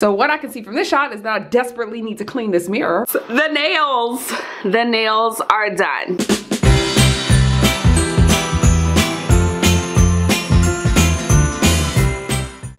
So what I can see from this shot is that I desperately need to clean this mirror. So the nails, the nails are done.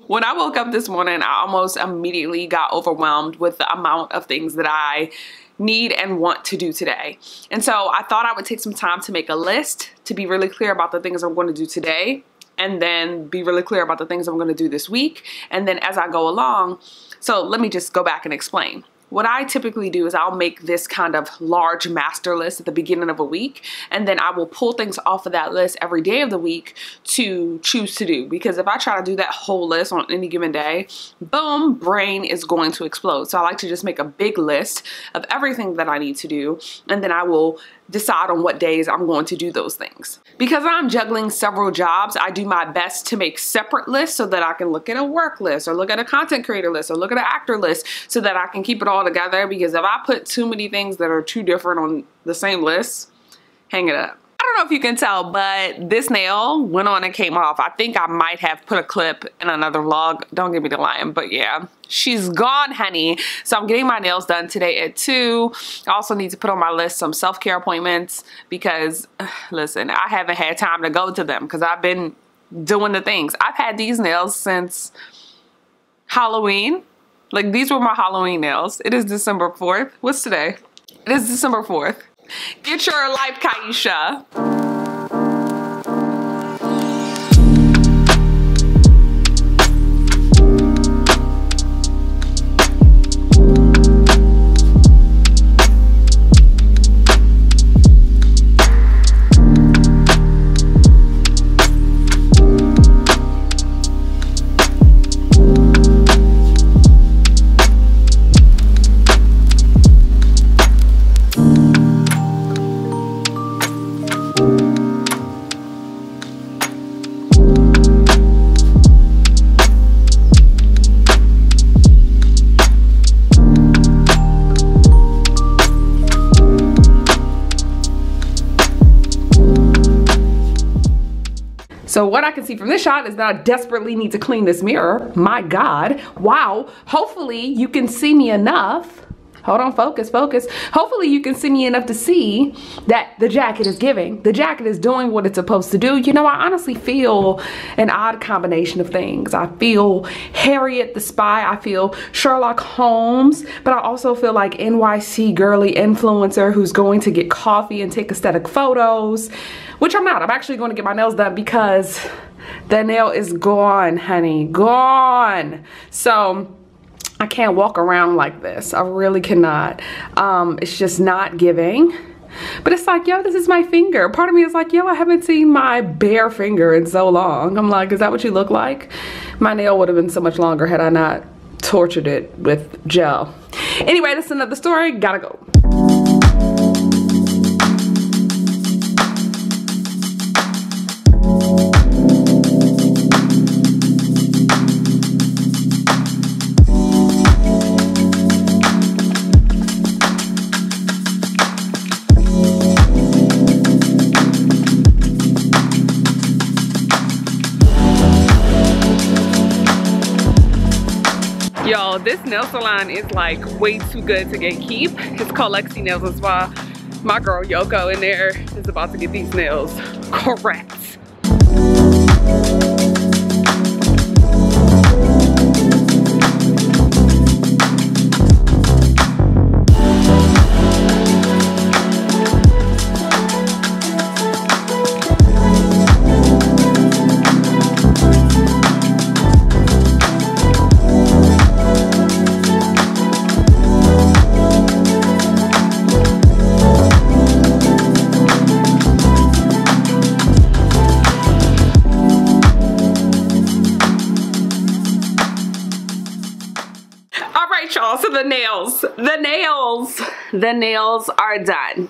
When I woke up this morning, I almost immediately got overwhelmed with the amount of things that I need and want to do today. And so I thought I would take some time to make a list to be really clear about the things I'm going to do today and then be really clear about the things I'm going to do this week. And then as I go along, so let me just go back and explain. What I typically do is I'll make this kind of large master list at the beginning of a week, and then I will pull things off of that list every day of the week to choose to do. Because if I try to do that whole list on any given day, boom, brain is going to explode. So I like to just make a big list of everything that I need to do, and then I will decide on what days I'm going to do those things. Because I'm juggling several jobs, I do my best to make separate lists so that I can look at a work list or look at a content creator list or look at an actor list so that I can keep it all together because if I put too many things that are too different on the same list, hang it up don't know if you can tell, but this nail went on and came off. I think I might have put a clip in another vlog. Don't give me the lying, but yeah. She's gone, honey. So I'm getting my nails done today at 2. I also need to put on my list some self-care appointments because, listen, I haven't had time to go to them because I've been doing the things. I've had these nails since Halloween. Like, these were my Halloween nails. It is December 4th. What's today? It is December 4th. Get your life, Kaisha. So what I can see from this shot is that I desperately need to clean this mirror. My God, wow. Hopefully you can see me enough hold on focus focus. Hopefully you can see me enough to see that the jacket is giving. The jacket is doing what it's supposed to do. You know I honestly feel an odd combination of things. I feel Harriet the spy. I feel Sherlock Holmes. But I also feel like NYC girly influencer who's going to get coffee and take aesthetic photos which I'm not. I'm actually going to get my nails done because the nail is gone honey. Gone. So I can't walk around like this. I really cannot. Um, it's just not giving. But it's like, yo, this is my finger. Part of me is like, yo, I haven't seen my bare finger in so long. I'm like, is that what you look like? My nail would have been so much longer had I not tortured it with gel. Anyway, that's another story. Gotta go. This nail salon is like way too good to get keep. It's called Lexi Nails and Spa. My girl Yoko in there is about to get these nails correct. The nails. The nails. The nails are done.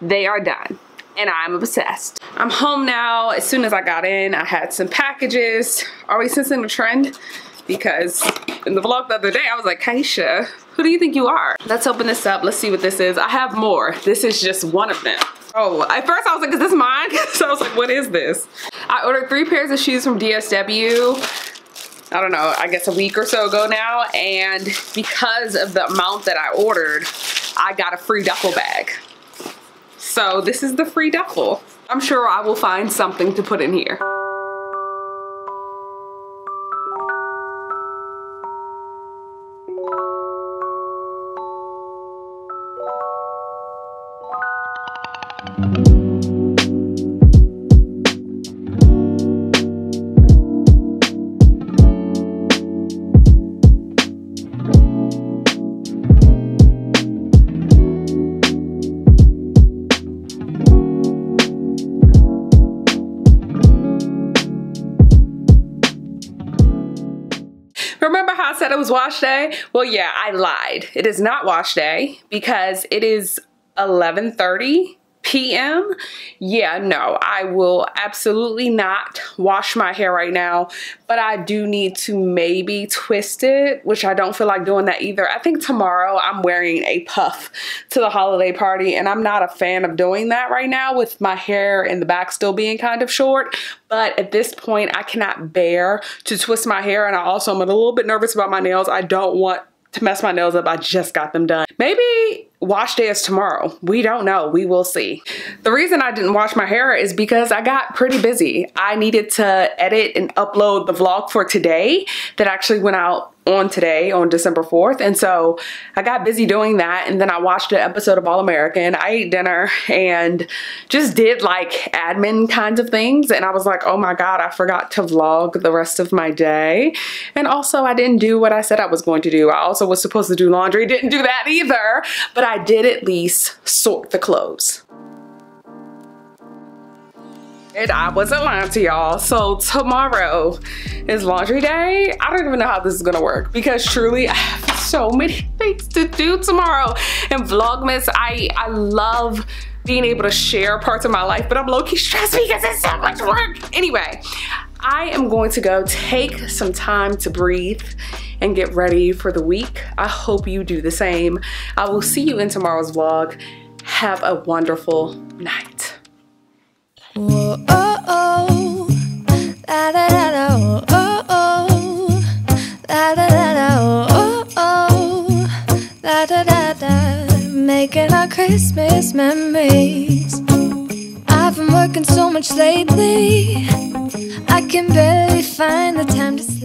They are done. And I'm obsessed. I'm home now. As soon as I got in, I had some packages. Are we sensing the trend? Because in the vlog the other day, I was like, Kaisha, who do you think you are? Let's open this up. Let's see what this is. I have more. This is just one of them. Oh, at first I was like, is this mine? so I was like, what is this? I ordered three pairs of shoes from DSW I don't know, I guess a week or so ago now. And because of the amount that I ordered, I got a free duffel bag. So this is the free duffel. I'm sure I will find something to put in here. Wash day? Well, yeah, I lied. It is not wash day because it is 11.30 p.m. Yeah, no, I will absolutely not wash my hair right now, but I do need to maybe twist it, which I don't feel like doing that either. I think tomorrow I'm wearing a puff to the holiday party and I'm not a fan of doing that right now with my hair in the back still being kind of short, but at this point I cannot bear to twist my hair and I also am a little bit nervous about my nails. I don't want to mess my nails up. I just got them done. Maybe wash day is tomorrow. We don't know. We will see. The reason I didn't wash my hair is because I got pretty busy. I needed to edit and upload the vlog for today that actually went out on today on December 4th and so I got busy doing that and then I watched an episode of All American. I ate dinner and just did like admin kinds of things. And I was like oh my god I forgot to vlog the rest of my day. And also I didn't do what I said I was going to do. I also was supposed to do laundry. Didn't do that either. But I did at least sort the clothes and I wasn't lying to y'all. So tomorrow is laundry day. I don't even know how this is gonna work because truly I have so many things to do tomorrow. And Vlogmas, I, I love being able to share parts of my life, but I'm low-key stressed because it's so much work. Anyway, I am going to go take some time to breathe and get ready for the week. I hope you do the same. I will see you in tomorrow's vlog. Have a wonderful night. Whoa, oh, oh. La, da, da, da, oh, oh. La, da, da, da, oh, oh. La, da, da, da. Making our Christmas memories. I've been working so much lately. I can barely find the time to sleep.